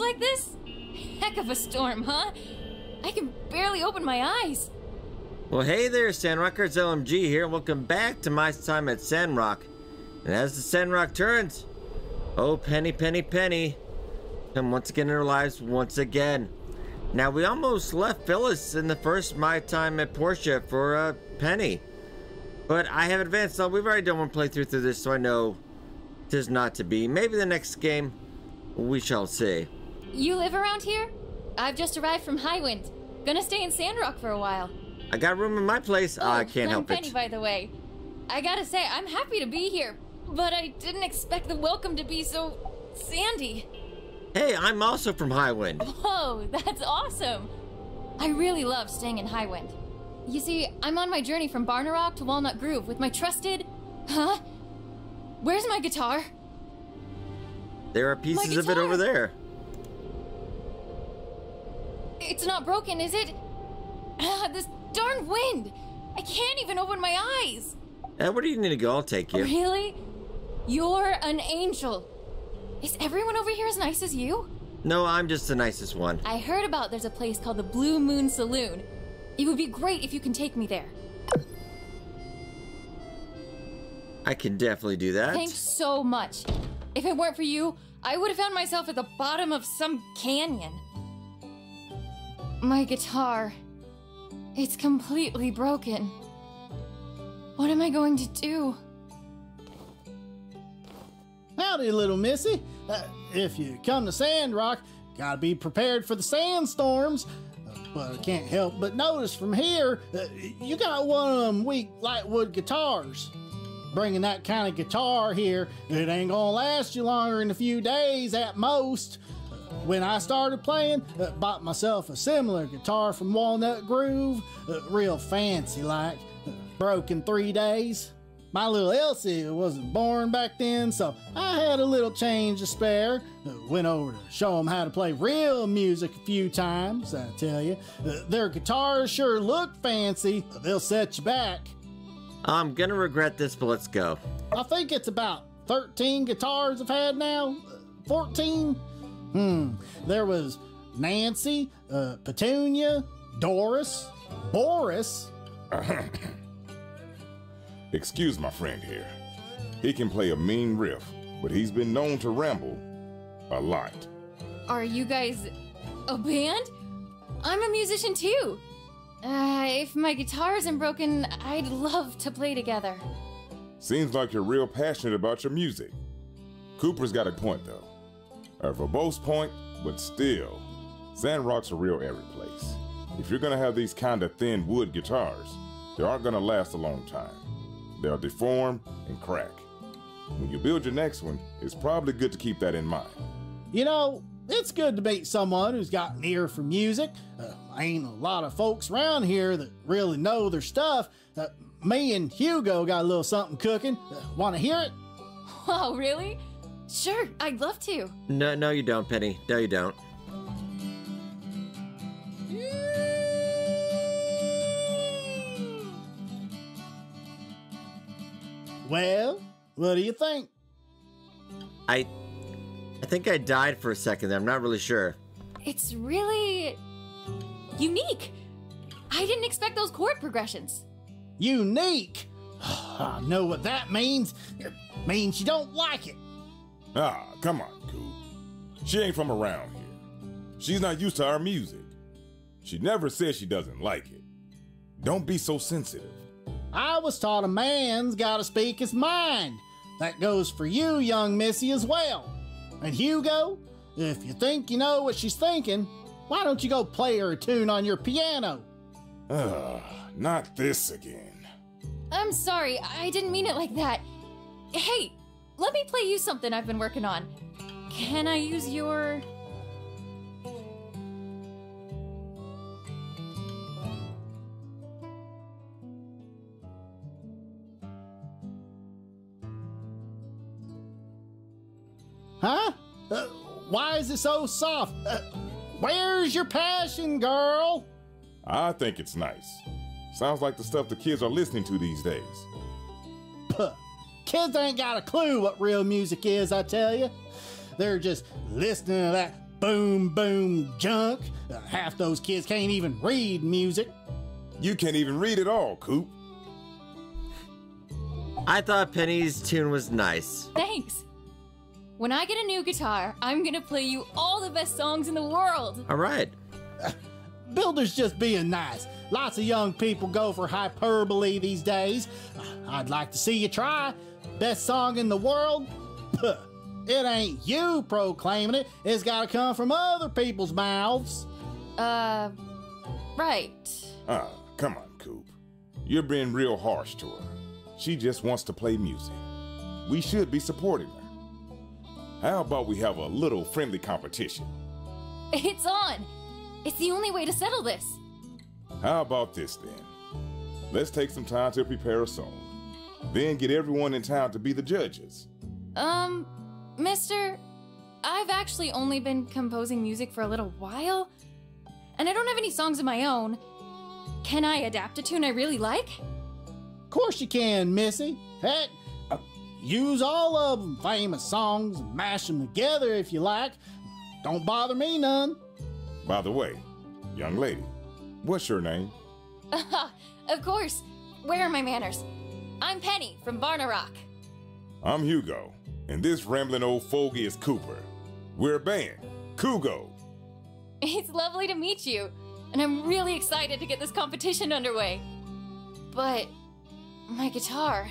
like this? Heck of a storm, huh? I can barely open my eyes. Well, hey there, Sandrockers LMG here. Welcome back to my time at Sandrock. And as the Sandrock turns, oh, Penny, Penny, Penny, come once again in our lives once again. Now, we almost left Phyllis in the first My Time at Portia for uh, Penny. But I have advanced, so we've already done one playthrough through this, so I know it is not to be. Maybe the next game, we shall see. You live around here? I've just arrived from Highwind. Gonna stay in Sandrock for a while. I got room in my place. Oh, I can't help Penny, it. by the way. I gotta say, I'm happy to be here, but I didn't expect the welcome to be so sandy. Hey, I'm also from Highwind. Whoa, that's awesome! I really love staying in Highwind. You see, I'm on my journey from Barnarock to Walnut Groove with my trusted. Huh? Where's my guitar? There are pieces of it over there. It's not broken, is it? Ah, this darn wind! I can't even open my eyes! Uh, where do you need to go? I'll take you. Really? You're an angel. Is everyone over here as nice as you? No, I'm just the nicest one. I heard about there's a place called the Blue Moon Saloon. It would be great if you can take me there. I can definitely do that. Thanks so much. If it weren't for you, I would have found myself at the bottom of some canyon. My guitar. It's completely broken. What am I going to do? Howdy, little missy. Uh, if you come to Sandrock, gotta be prepared for the sandstorms. Uh, but I can't help but notice from here, uh, you got one of them weak lightwood guitars. Bringing that kind of guitar here, it ain't gonna last you longer than a few days at most. When I started playing, uh, bought myself a similar guitar from Walnut Groove, uh, real fancy like, uh, broke in three days. My little Elsie wasn't born back then, so I had a little change to spare. Uh, went over to show them how to play real music a few times, I tell you. Uh, their guitars sure look fancy, but they'll set you back. I'm gonna regret this, but let's go. I think it's about 13 guitars I've had now. Uh, 14? Hmm. There was Nancy, uh, Petunia, Doris, Boris. Excuse my friend here. He can play a mean riff, but he's been known to ramble a lot. Are you guys a band? I'm a musician too. Uh, if my guitar isn't broken, I'd love to play together. Seems like you're real passionate about your music. Cooper's got a point, though. A verbose point, but still, Sandrock's a real airy place. If you're gonna have these kinda thin wood guitars, they aren't gonna last a long time. They'll deform and crack. When you build your next one, it's probably good to keep that in mind. You know, it's good to meet someone who's got an ear for music. Uh, ain't a lot of folks around here that really know their stuff. Uh, me and Hugo got a little something cooking. Uh, Want to hear it? Oh, really? Sure, I'd love to. No, no, you don't, Penny. No, you don't. Well, what do you think? I, I think I died for a second. There. I'm not really sure. It's really unique. I didn't expect those chord progressions. Unique. I know what that means. It means you don't like it. Ah, come on, Coop. She ain't from around here. She's not used to our music. She never says she doesn't like it. Don't be so sensitive. I was taught a man's gotta speak his mind. That goes for you, young missy, as well. And Hugo, if you think you know what she's thinking, why don't you go play her a tune on your piano? Ugh, not this again. I'm sorry, I didn't mean it like that. Hey, let me play you something I've been working on. Can I use your. Huh? Uh, why is it so soft? Uh, where's your passion, girl? I think it's nice. Sounds like the stuff the kids are listening to these days. Kids ain't got a clue what real music is, I tell you. They're just listening to that boom boom junk. Uh, half those kids can't even read music. You can't even read it all, Coop. I thought Penny's tune was nice. Thanks. When I get a new guitar, I'm gonna play you all the best songs in the world. All right. Builders just being nice. Lots of young people go for hyperbole these days. I'd like to see you try. Best song in the world? Puh. It ain't you proclaiming it. It's gotta come from other people's mouths. Uh, right. Ah, come on, Coop. You're being real harsh to her. She just wants to play music. We should be supporting her. How about we have a little friendly competition? It's on. It's the only way to settle this. How about this then? Let's take some time to prepare a song. Then get everyone in town to be the judges. Um, mister, I've actually only been composing music for a little while, and I don't have any songs of my own. Can I adapt a tune I really like? Of Course you can, Missy. Heck, uh, use all of them, famous songs, and mash them together if you like. Don't bother me none. By the way, young lady, what's your name? of course. Where are my manners? I'm Penny from Barna Rock. I'm Hugo, and this rambling old fogey is Cooper. We're a band, Kugo. It's lovely to meet you, and I'm really excited to get this competition underway. But my guitar.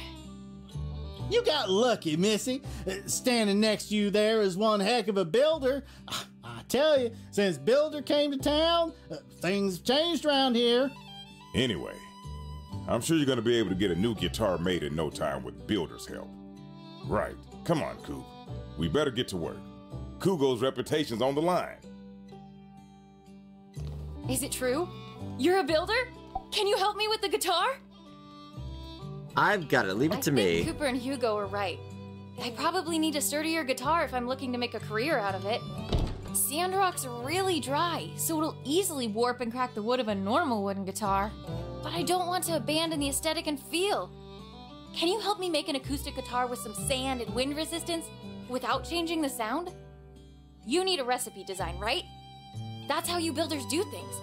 You got lucky, Missy. Uh, Standing next to you there is one heck of a builder. I tell you, since Builder came to town, uh, things have changed around here. Anyway, I'm sure you're gonna be able to get a new guitar made in no time with Builder's help. Right, come on, Coop. We better get to work. Kugo's reputation's on the line. Is it true? You're a builder? Can you help me with the guitar? I've got it. Leave I it to think me. Cooper and Hugo are right. I probably need a sturdier guitar if I'm looking to make a career out of it. Sandrock's really dry, so it'll easily warp and crack the wood of a normal wooden guitar. But I don't want to abandon the aesthetic and feel. Can you help me make an acoustic guitar with some sand and wind resistance without changing the sound? You need a recipe design, right? That's how you builders do things.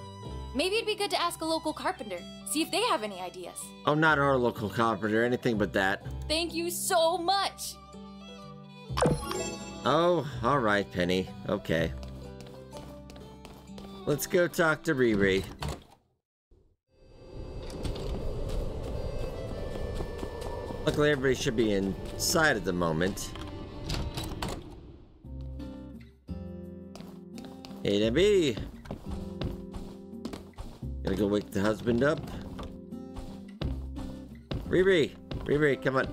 Maybe it'd be good to ask a local carpenter, see if they have any ideas. Oh, not our local carpenter, anything but that. Thank you so much! Oh, all right, Penny. Okay. Let's go talk to Riri. Luckily, everybody should be inside at the moment. Hey, Debbie. Gotta go wake the husband up. Riri, Riri, come on.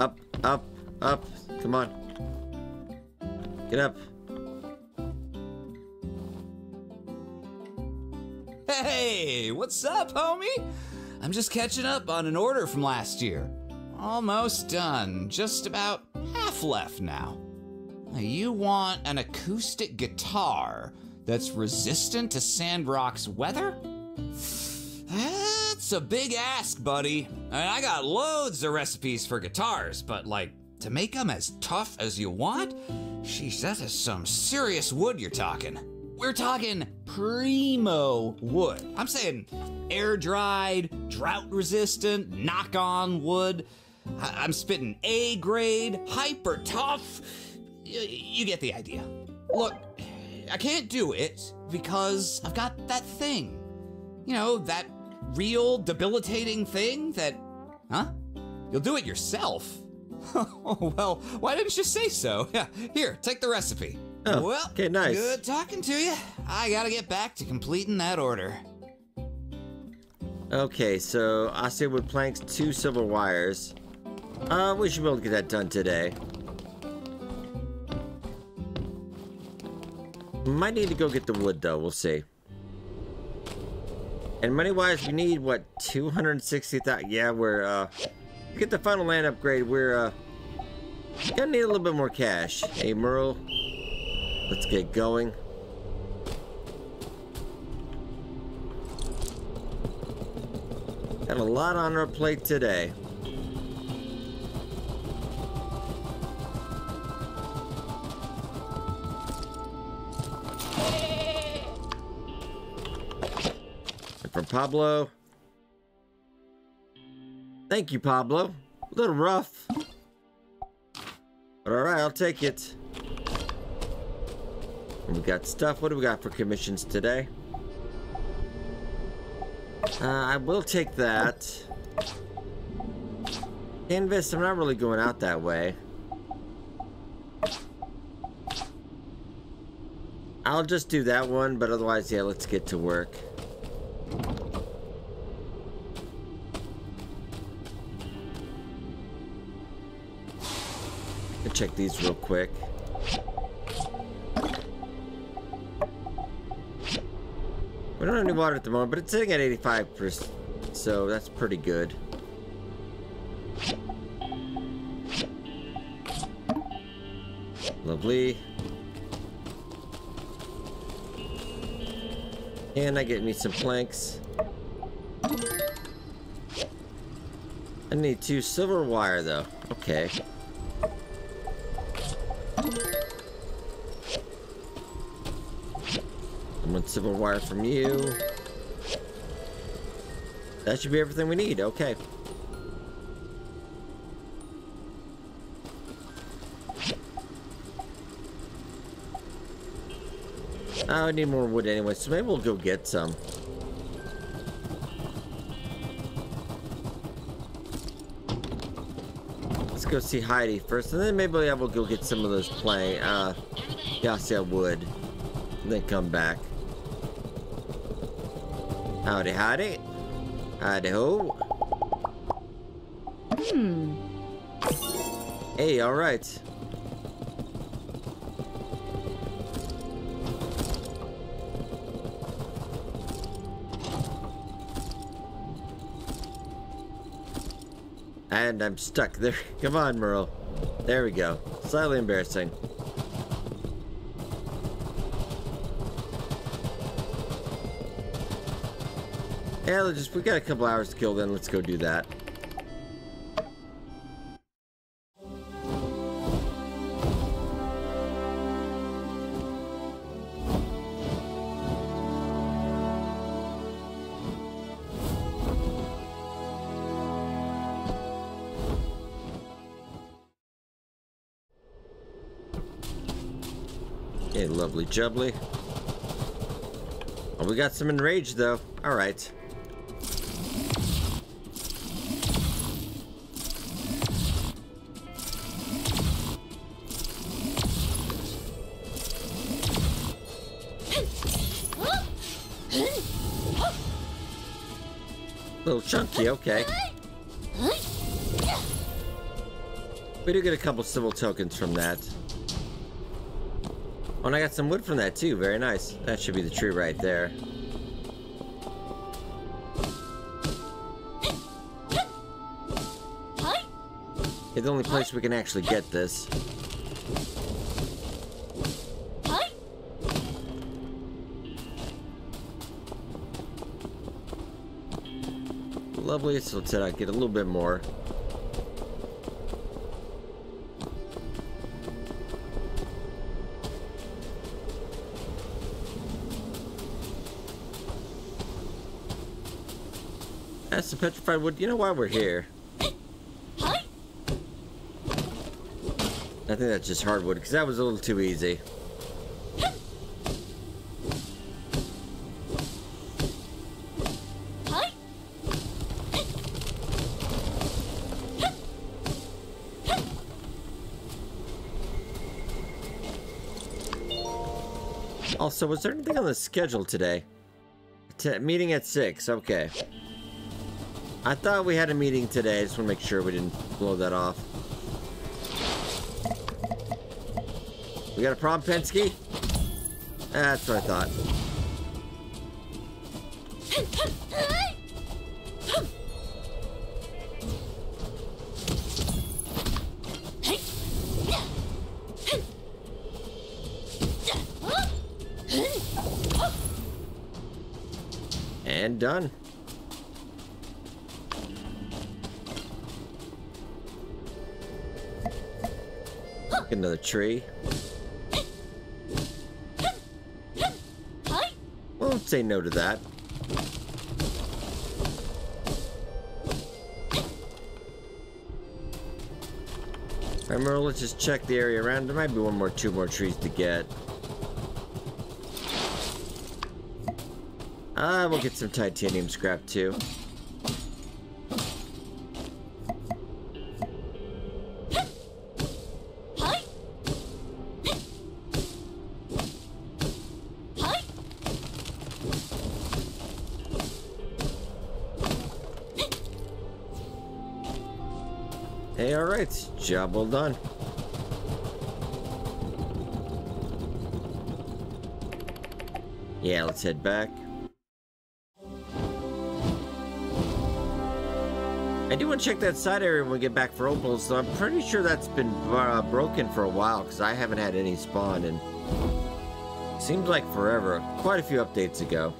Up, up, up. Come on. Get up. Hey, what's up, homie? I'm just catching up on an order from last year. Almost done. Just about half left now. You want an acoustic guitar that's resistant to Sandrock's weather? That's a big ask, buddy. I mean, I got loads of recipes for guitars, but like, to make them as tough as you want? Sheesh, that is some serious wood you're talking. We're talking primo wood. I'm saying air dried, drought resistant, knock on wood. I- I'm spitting A grade, hyper tough. Y- you get the idea. Look, I can't do it because I've got that thing. You know, that real debilitating thing that. Huh? You'll do it yourself? oh, well, why didn't you say so? Yeah, here, take the recipe. Oh, well, okay, nice. Good talking to you. I gotta get back to completing that order. Okay, so Ossie wood planks, two silver wires. Uh, we should be able to get that done today. Might need to go get the wood though, we'll see. And money-wise, we need, what, 260,000? Yeah, we're, uh, get the final land upgrade, we're, uh, gonna need a little bit more cash. Hey, Merle, let's get going. Got a lot on our plate today. And Pablo. Thank you, Pablo. A little rough. But alright, I'll take it. We got stuff. What do we got for commissions today? Uh, I will take that. Canvas, I'm not really going out that way. I'll just do that one, but otherwise, yeah, let's get to work. Check these real quick. We don't have any water at the moment, but it's sitting at 85%, so that's pretty good. Lovely. And I get me some planks. I need two silver wire though. Okay. Silver wire from you. That should be everything we need. Okay. I need more wood anyway, so maybe we'll go get some. Let's go see Heidi first, and then maybe I will go get some of those plank, uh, Yasia wood, and then come back. Howdy, howdy. Howdy ho. Hmm. Hey, alright. And I'm stuck there. Come on, Merle. There we go. Slightly embarrassing. Yeah, let's just we got a couple hours to kill then let's go do that. Okay, lovely jubbly. Oh, we got some enraged though. Alright. Little okay. We do get a couple civil tokens from that. Oh, and I got some wood from that too. Very nice. That should be the tree right there. It's the only place we can actually get this. Lovely, so let's I get a little bit more. That's the petrified wood. You know why we're here? I think that's just hardwood, because that was a little too easy. Also, was there anything on the schedule today? T meeting at 6, okay. I thought we had a meeting today. I just want to make sure we didn't blow that off. We got a problem, Pensky? That's what I thought. done. Get another tree. Won't say no to that. Remember, let's just check the area around. There might be one more, two more trees to get. Ah, we'll get some titanium scrap too. Hey, alright. Job well done. Yeah, let's head back. Do want to check that side area when we get back for opals, so I'm pretty sure that's been uh, broken for a while because I haven't had any spawn and seems like forever. Quite a few updates ago.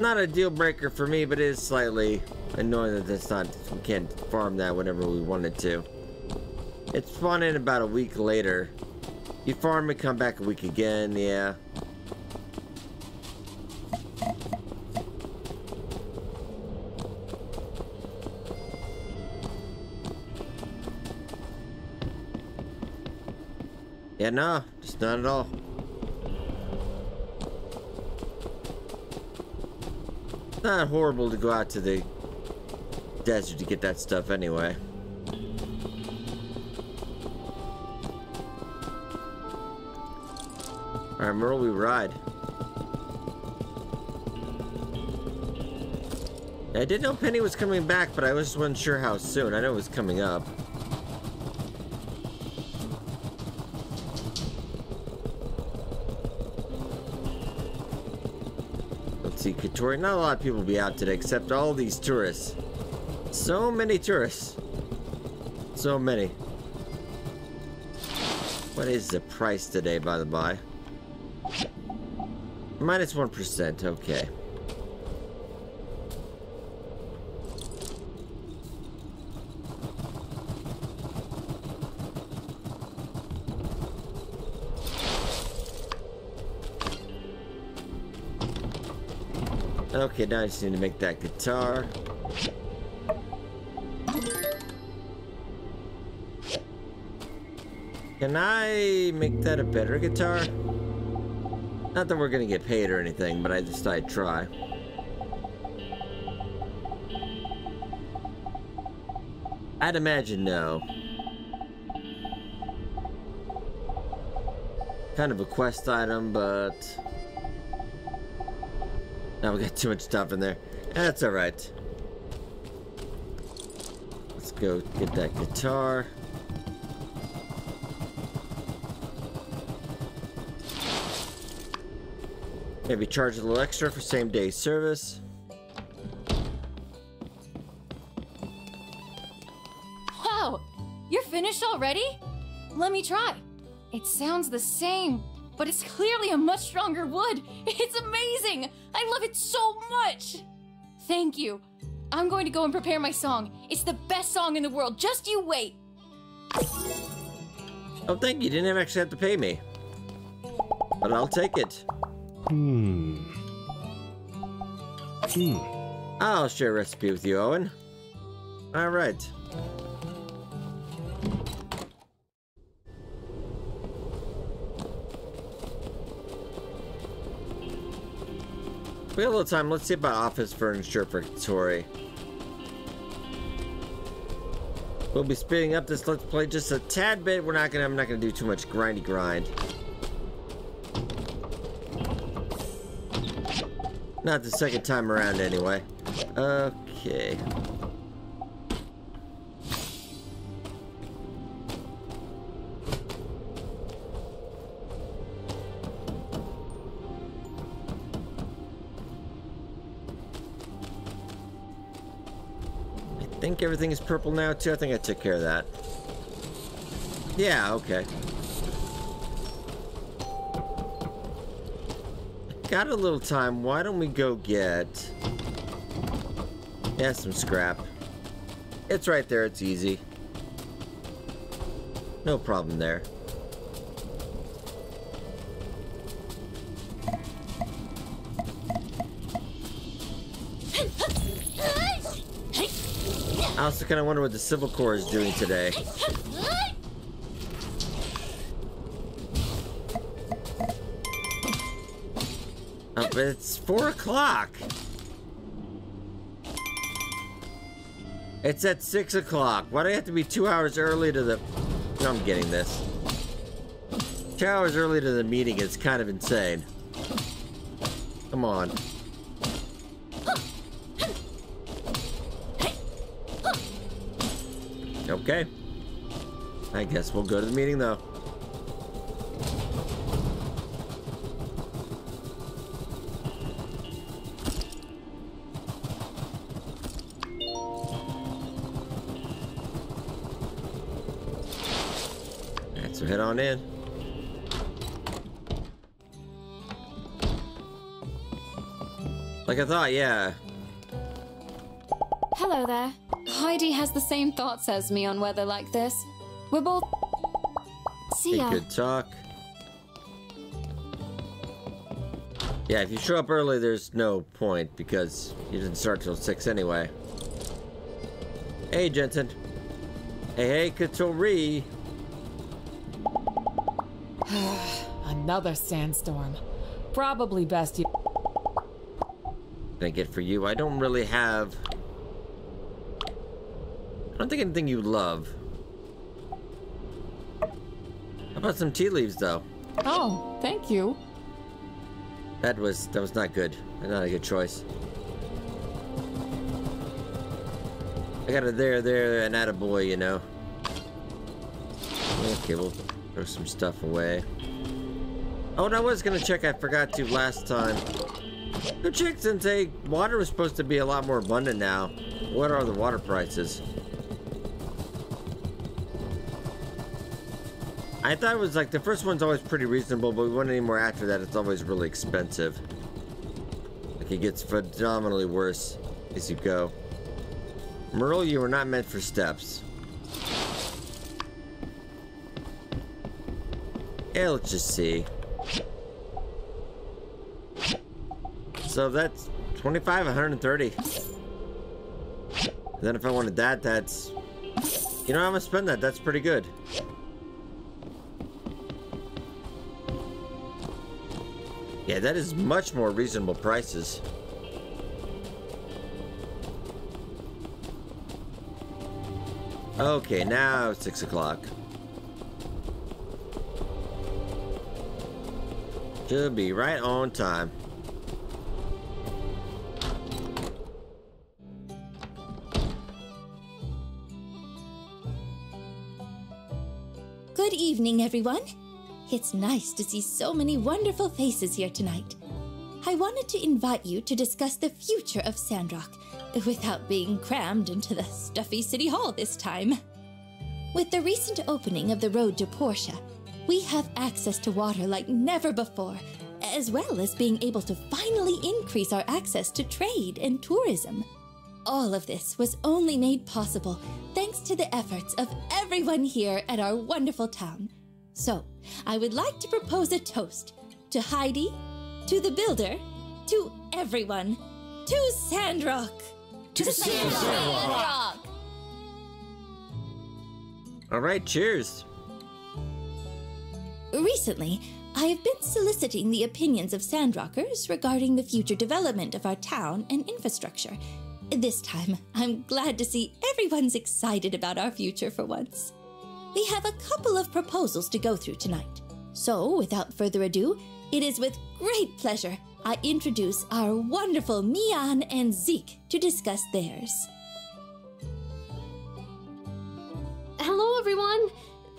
Not a deal breaker for me, but it is slightly annoying that it's not we can't farm that whenever we wanted to. It's spawned in about a week later. You farm it, come back a week again, yeah. Yeah, no, just not at all. Not horrible to go out to the desert to get that stuff anyway. Alright, Merle, we ride. I did know Penny was coming back, but I just wasn't sure how soon. I know it was coming up. Let's see, Catori. Not a lot of people will be out today, except all these tourists. So many tourists. So many. What is the price today, by the by? Minus 1, okay. Now I just need to make that guitar. Can I make that a better guitar? Not that we're gonna get paid or anything, but I just I'd try. I'd imagine no. Kind of a quest item, but... Now we got too much stuff in there. That's alright. Let's go get that guitar. Maybe charge a little extra for same day service. Wow, you're finished already? Let me try. It sounds the same, but it's clearly a much stronger wood. It's amazing! I love it so much! Thank you. I'm going to go and prepare my song. It's the best song in the world. Just you wait. Oh, thank you. You didn't actually have to pay me. But I'll take it. Hmm. Hmm. I'll share a recipe with you, Owen. All right. We got a little time. Let's see about office furniture for Tori. We'll be speeding up this let's play just a tad bit. We're not gonna. I'm not gonna do too much grindy grind. Not the second time around, anyway. Okay. Think everything is purple now, too. I think I took care of that. Yeah, okay. got a little time. Why don't we go get... Yeah, some scrap. It's right there. It's easy. No problem there. I also kind of wonder what the Civil Corps is doing today. Oh, but it's four o'clock. It's at six o'clock. Why do I have to be two hours early to the... No, I'm getting this. Two hours early to the meeting is kind of insane. Come on. Okay. I guess we'll go to the meeting though. Alright, so head on in. Like I thought, yeah. Hello there. Heidi has the same thoughts as me on weather like this. We're both. See They ya. could talk. Yeah, if you show up early, there's no point because you didn't start till 6 anyway. Hey, Jensen. Hey, hey, Catori. Another sandstorm. Probably best you. Think it for you. I don't really have. Think anything you love. How about some tea leaves, though? Oh, thank you. That was that was not good. Not a good choice. I got a there, there, and at a boy, you know. Okay, we'll throw some stuff away. Oh, and I was gonna check. I forgot to last time. Go check since hey, water was supposed to be a lot more abundant now. What are the water prices? I thought it was like the first one's always pretty reasonable, but we want any more after that, it's always really expensive. Like it gets phenomenally worse as you go. Merle, you were not meant for steps. Yeah, let's just see. So that's 25, 130. then if I wanted that, that's... You know, I'm gonna spend that. That's pretty good. Yeah, that is much more reasonable prices. Okay, now it's six o'clock. Should be right on time. Good evening, everyone. It's nice to see so many wonderful faces here tonight. I wanted to invite you to discuss the future of Sandrock without being crammed into the stuffy City Hall this time. With the recent opening of the road to Portia, we have access to water like never before, as well as being able to finally increase our access to trade and tourism. All of this was only made possible thanks to the efforts of everyone here at our wonderful town. So, I would like to propose a toast to Heidi, to the builder, to everyone, to Sandrock. To Sandrock! All right, cheers. Recently, I have been soliciting the opinions of Sandrockers regarding the future development of our town and infrastructure. This time, I'm glad to see everyone's excited about our future for once. We have a couple of proposals to go through tonight. So, without further ado, it is with great pleasure I introduce our wonderful Mi-an and Zeke to discuss theirs. Hello, everyone!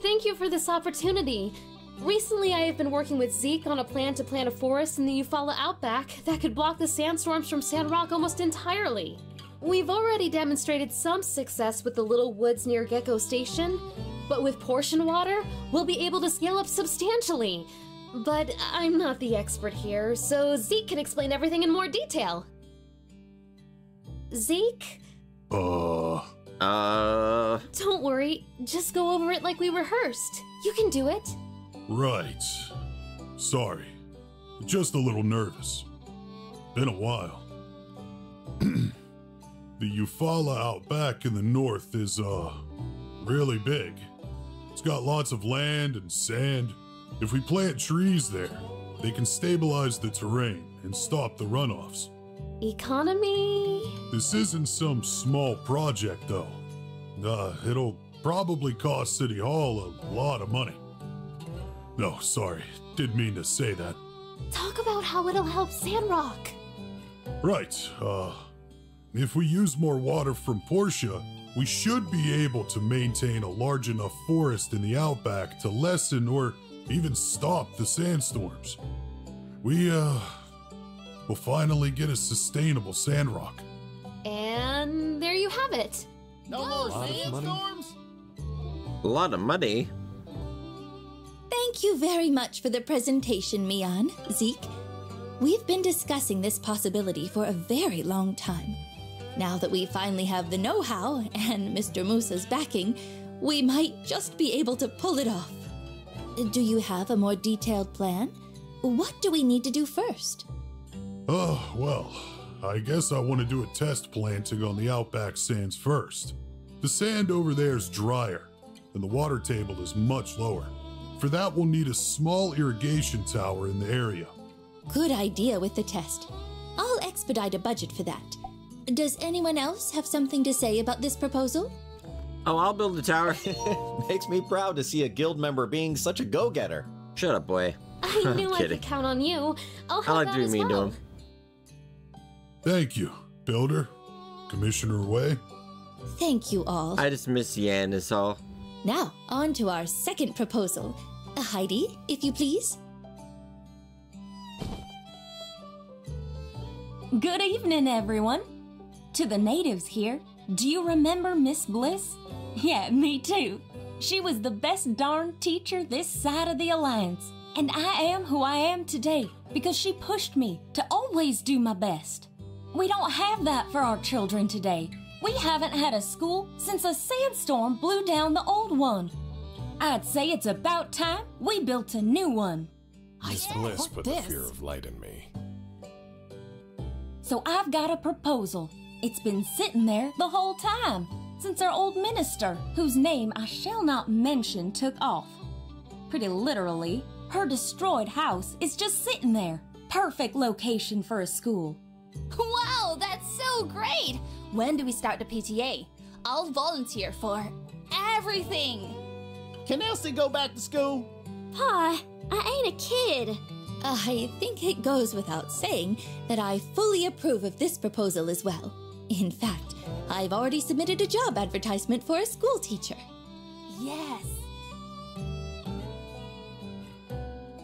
Thank you for this opportunity. Recently, I have been working with Zeke on a plan to plant a forest in the Eufaula Outback that could block the sandstorms from Sandrock almost entirely. We've already demonstrated some success with the little woods near Gecko Station, but with Portian water, we'll be able to scale up substantially. But I'm not the expert here, so Zeke can explain everything in more detail. Zeke? Uh, Uh, Don't worry, just go over it like we rehearsed. You can do it. right. Sorry. Just a little nervous. Been a while. the Eufaula out back in the north is, uh, really big. It's got lots of land and sand. If we plant trees there, they can stabilize the terrain and stop the runoffs. Economy? This isn't some small project, though. Uh, it'll probably cost City Hall a lot of money. No, sorry, didn't mean to say that. Talk about how it'll help Sandrock. Right, uh, if we use more water from Portia, we should be able to maintain a large enough forest in the outback to lessen or even stop the sandstorms. We, uh, will finally get a sustainable sandrock. And there you have it. No more sandstorms? A lot of money. Thank you very much for the presentation, Mi-an, Zeke. We've been discussing this possibility for a very long time. Now that we finally have the know how and Mr. Musa's backing, we might just be able to pull it off. Do you have a more detailed plan? What do we need to do first? Oh, well, I guess I want to do a test planting on the outback sands first. The sand over there is drier, and the water table is much lower. For that, we'll need a small irrigation tower in the area. Good idea with the test. I'll expedite a budget for that. Does anyone else have something to say about this proposal? Oh, I'll build the tower. Makes me proud to see a guild member being such a go-getter. Shut up, boy. I I'm knew I could count on you. I'll I help like out doing as mean to him. Thank you, Builder. Commissioner Way. Thank you all. I just miss Yan, is all. Now, on to our second proposal. Uh, Heidi, if you please. Good evening, everyone. To the natives here, do you remember Miss Bliss? Yeah, me too. She was the best darn teacher this side of the Alliance. And I am who I am today because she pushed me to always do my best. We don't have that for our children today. We haven't had a school since a sandstorm blew down the old one. I'd say it's about time we built a new one. Miss Bliss put the fear of light in me. So I've got a proposal. It's been sitting there the whole time since our old minister, whose name I shall not mention, took off. Pretty literally, her destroyed house is just sitting there. Perfect location for a school. Wow, that's so great! When do we start the PTA? I'll volunteer for everything. Can Elsie go back to school? Pa, I ain't a kid. I think it goes without saying that I fully approve of this proposal as well. In fact, I've already submitted a job advertisement for a school teacher. Yes.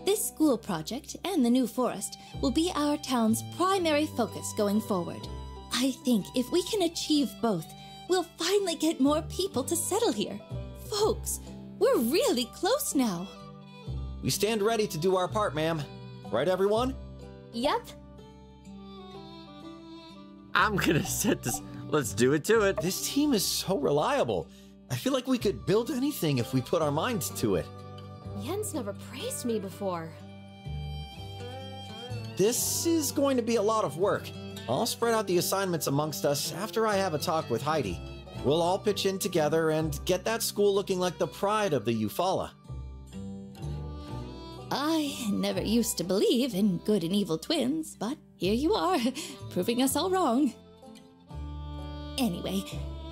This school project and the new forest will be our town's primary focus going forward. I think if we can achieve both, we'll finally get more people to settle here. Folks, we're really close now. We stand ready to do our part, ma'am. Right, everyone? Yep. I'm gonna set this. Let's do it to it. This team is so reliable. I feel like we could build anything if we put our minds to it. Jens never praised me before. This is going to be a lot of work. I'll spread out the assignments amongst us after I have a talk with Heidi. We'll all pitch in together and get that school looking like the pride of the Eufaula. I never used to believe in good and evil twins, but here you are, proving us all wrong. Anyway,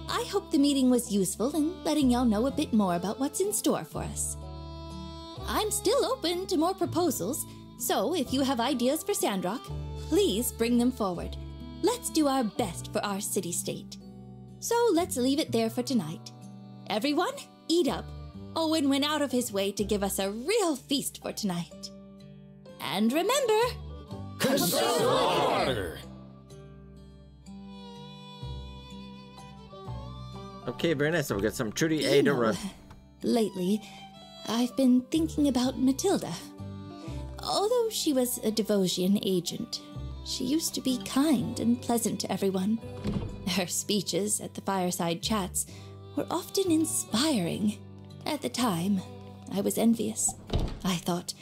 I hope the meeting was useful in letting y'all know a bit more about what's in store for us. I'm still open to more proposals, so if you have ideas for Sandrock, please bring them forward. Let's do our best for our city state. So let's leave it there for tonight. Everyone, eat up. Owen went out of his way to give us a real feast for tonight. And remember, Water. Okay, very nice. So we got some Trudy You A to know, run. Uh, lately, I've been thinking about Matilda. Although she was a Duvosian agent, she used to be kind and pleasant to everyone. Her speeches at the fireside chats were often inspiring. At the time, I was envious. I thought,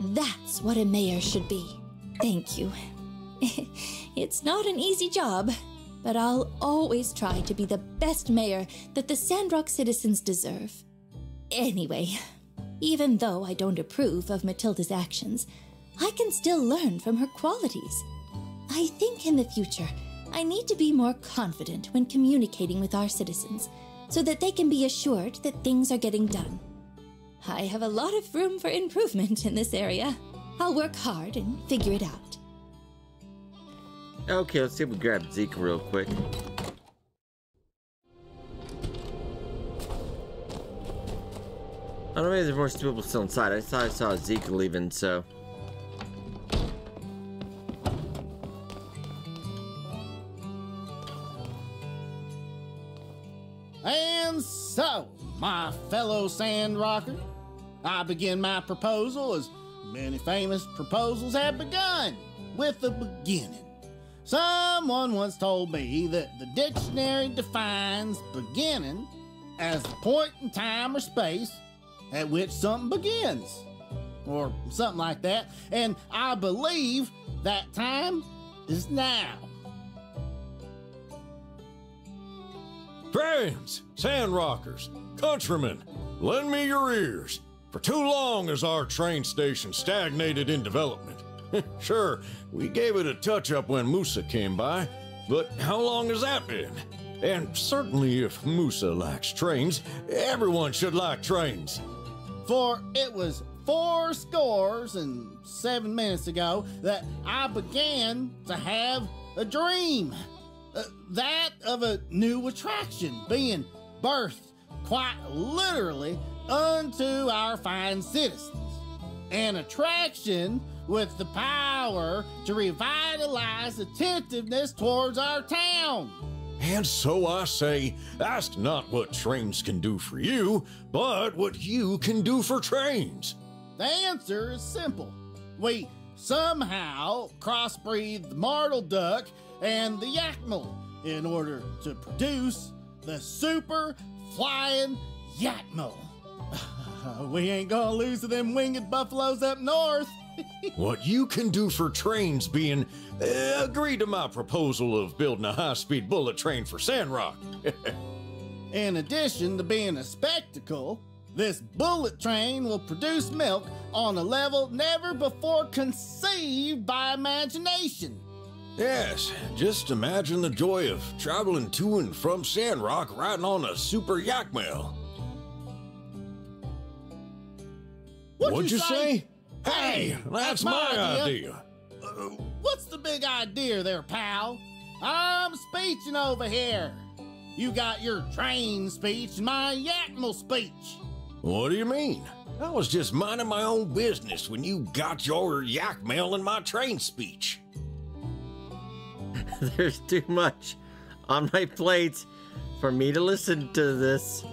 that's what a mayor should be. Thank you. it's not an easy job, but I'll always try to be the best mayor that the Sandrock citizens deserve. Anyway, even though I don't approve of Matilda's actions, I can still learn from her qualities. I think in the future, I need to be more confident when communicating with our citizens so that they can be assured that things are getting done. I have a lot of room for improvement in this area. I'll work hard and figure it out. Okay, let's see if we grab Zeke real quick. I don't know, maybe there's more people still inside. I thought I saw Zeke leaving, so. And so, my fellow Sandrocker, I begin my proposal as many famous proposals have begun with a beginning. Someone once told me that the dictionary defines beginning as the point in time or space at which something begins, or something like that, and I believe that time is now. Friends, Sandrockers, countrymen, lend me your ears. For too long has our train station stagnated in development. sure, we gave it a touch up when Musa came by, but how long has that been? And certainly, if Musa likes trains, everyone should like trains. For it was four scores and seven minutes ago that I began to have a dream. Uh, that of a new attraction being birthed quite literally unto our fine citizens. An attraction with the power to revitalize attentiveness towards our town. And so I say, ask not what trains can do for you, but what you can do for trains. The answer is simple. We somehow crossbreed the martel duck and the yakmel in order to produce the super flying yakmel. We ain't gonna lose to them winged buffaloes up north. what you can do for trains being uh, agree to my proposal of building a high-speed bullet train for Sandrock. In addition to being a spectacle, this bullet train will produce milk on a level never before conceived by imagination. Yes, just imagine the joy of traveling to and from Sandrock riding on a super yakmel. What'd, What'd you, you say? say? Hey, that's, my, idea. Uh, what's the big idea there, pal? I'm speeching over here. You got your train speech and my yakmel speech. What do you mean? I was just minding my own business when you got your yakmel in my train speech. There's too much on my plate for me to listen to this.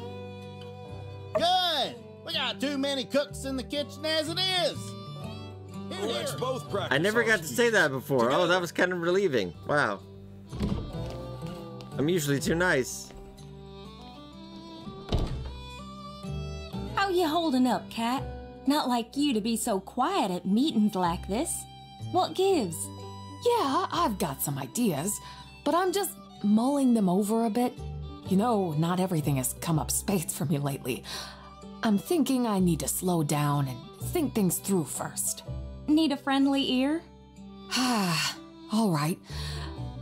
Good. We got too many cooks in the kitchen as it is. Oh, here, Let's here. both practice. I never our got to say that before. Oh, Together. Oh, that was kind of relieving. Wow. I'm usually too nice. How you holding up, Cat? Not like you to be so quiet at meetings like this. What gives? Yeah, I've got some ideas, but I'm just mulling them over a bit. You know, not everything has come up spades for me lately. I'm thinking I need to slow down and think things through first. Need a friendly ear? Ah, all right.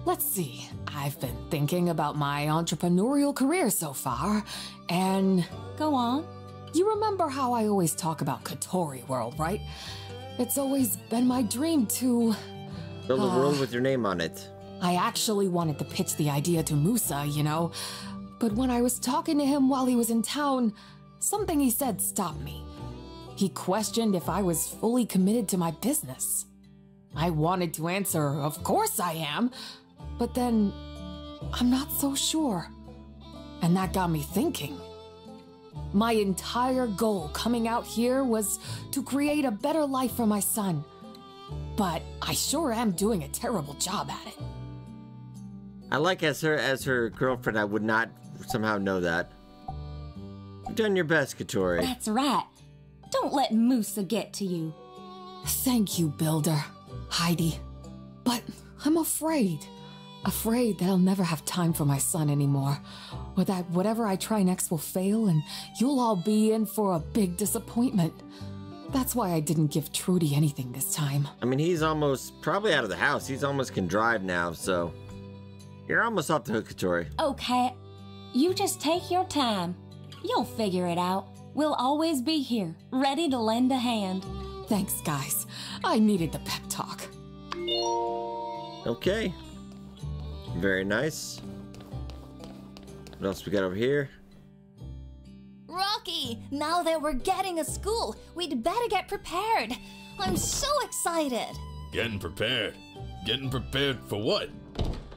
Let's see. I've been thinking about my entrepreneurial career so far, and Go on. you remember how I always talk about Catori World, right? It's always been my dream to. Build a Ah. world with your name on it. I actually wanted to pitch the idea to Musa, you know. But when I was talking to him while he was in town, something he said stopped me. He questioned if I was fully committed to my business. I wanted to answer, of course I am. But then, I'm not so sure. And that got me thinking. My entire goal coming out here was to create a better life for my son. But I sure am doing a terrible job at it. I like as her as her girlfriend. I would not somehow know that. You've done your best, Catori. That's right. Don't let Musa get to you. Thank you, Builder. Heidi. But I'm afraid. Afraid that I'll never have time for my son anymore, or that whatever I try next will fail and you'll all be in for a big disappointment. That's why I didn't give Trudy anything this time. I mean, he's almost probably out of the house. He's almost can drive now, so you're almost off the hook, Catori. Okay, you just take your time. You'll figure it out. We'll always be here, ready to lend a hand. Thanks, guys. I needed the pep talk. Okay. Very nice. What else we got over here? Rocky, now that we're getting a school, we'd better get prepared. I'm so excited. Getting prepared. Getting prepared for what?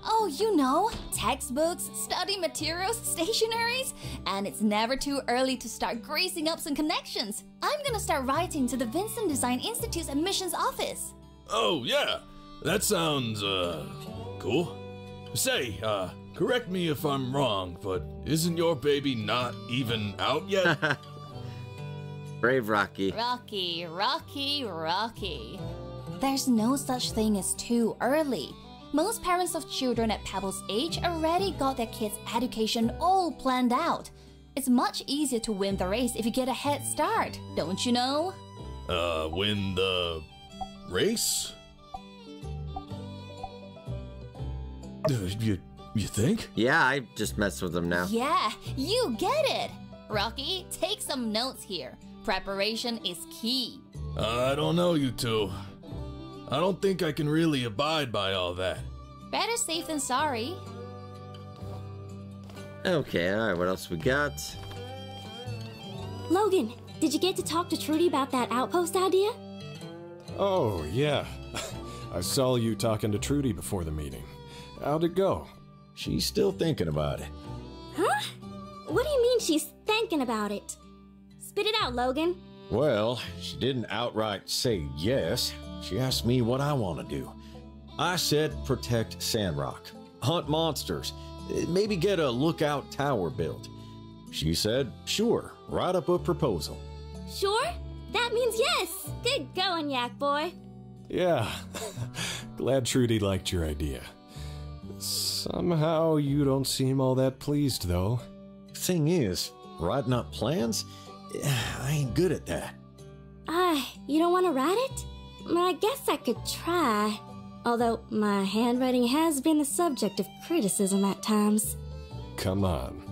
Oh, you know, textbooks, study materials, stationaries, and it's never too early to start greasing up some connections. I'm gonna start writing to the Vincent Design Institute's admissions office. Oh, yeah. That sounds, uh, cool. Say, uh, correct me if I'm wrong, but isn't your baby not even out yet? Brave Rocky. Rocky, Rocky, Rocky. There's no such thing as too early. Most parents of children at Pebble's age already got their kids' education all planned out. It's much easier to win the race if you get a head start, don't you know? uh, win the race? You, you think? Yeah, I just messed with them now. Yeah, you get it. Rocky, take some notes here. Preparation is key. I don't know, you two. I don't think I can really abide by all that. Better safe than sorry. Okay, alright, what else we got? Logan, did you get to talk to Trudy about that outpost idea? Oh, yeah. I saw you talking to Trudy before the meeting. How'd it go? She's still thinking about it. Huh? What do you mean she's thinking about it? Spit it out, Logan. Well, she didn't outright say yes. She asked me what I want to do. I said protect Sandrock, hunt monsters, maybe get a lookout tower built. She said, sure, write up a proposal. Sure? That means yes. Good going, Yak Boy. Yeah. Glad Trudy liked your idea. Somehow you don't seem all that pleased, though. Thing is, writing up plans? I ain't good at that. Ah, you don't want to write it? I guess I could try. Although my handwriting has been the subject of criticism at times. Come on.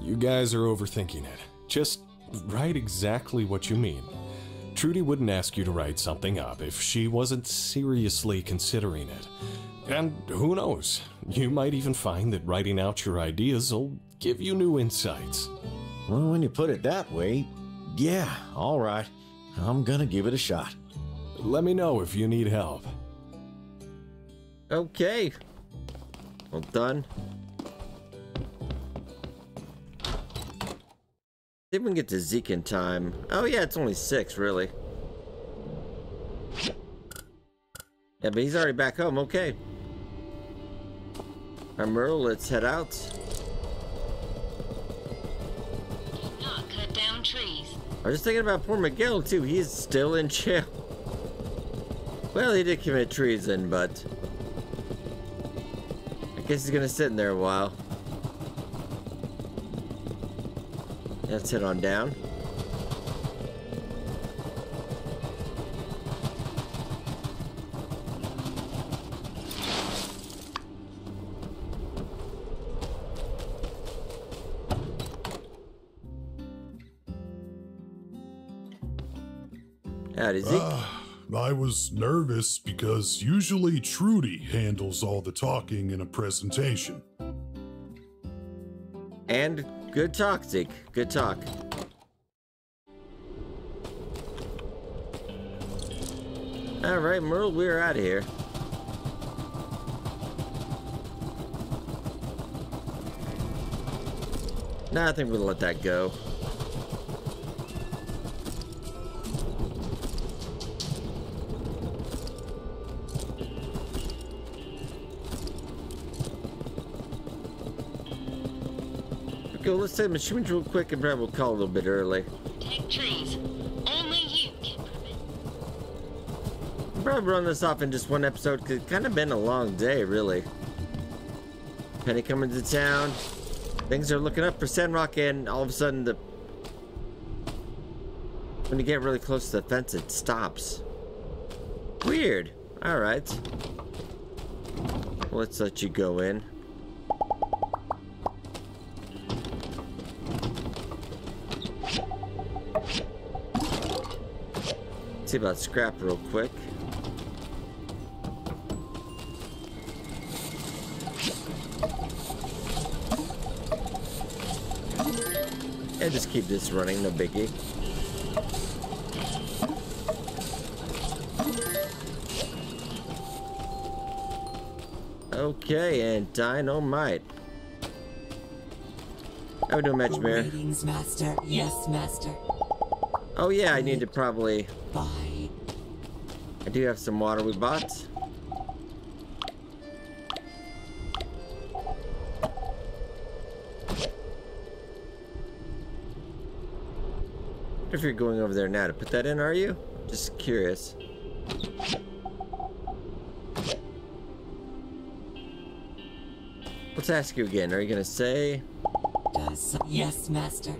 You guys are overthinking it. Just write exactly what you mean. Trudy wouldn't ask you to write something up if she wasn't seriously considering it. And who knows? You might even find that writing out your ideas will give you new insights. Well, when you put it that way, yeah, all right. I'm gonna give it a shot. Let me know if you need help. Okay. Well done. See if we can get to Zeke in time. Oh yeah, it's only six, really. Yeah, but he's already back home. Okay. Alright, Myrtle, let's head out. Not cut down trees. I was just thinking about poor Miguel, too. He's still in jail. Well, he did commit treason, but... I guess he's gonna sit in there a while. Let's head on down. Howdy, Zeke. I was nervous because usually Trudy handles all the talking in a presentation. And good talk, Zeke. Good talk. All right, Merle, we're out of here. Nah, I think we'll let that go. Let's take machines real quick and probably we'll call a little bit early. Protect trees. Only you can probably run this off in just one episode because it's kind of been a long day, really. Penny coming to town. Things are looking up for Sandrock, and all of a sudden, the when you get really close to the fence, it stops. Weird. All right. Let's let you go in. See about scrap real quick. And just keep this running, no biggie. Okay, and dynamite. How we doing, Match? Greetings, Master. Yes, Master. Oh yeah, I need to probably... Bye. I do have some water we bought. If you're going over there now to put that in, are you? Just curious. Let's ask you again. Are you gonna say? Does yes, Master.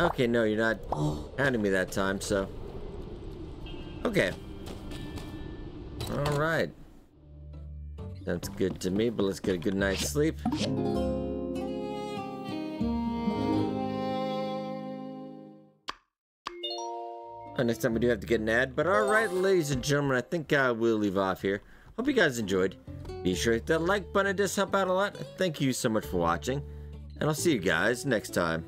Okay, no, you're not oh. handing me that time, so. Okay. Alright. That's good to me, but let's get a good night's sleep. Oh, next time we do have to get an ad, but alright, ladies and gentlemen, I think I will leave off here. Hope you guys enjoyed. Be sure to hit that like button, it does help out a lot. Thank you so much for watching, and I'll see you guys next time.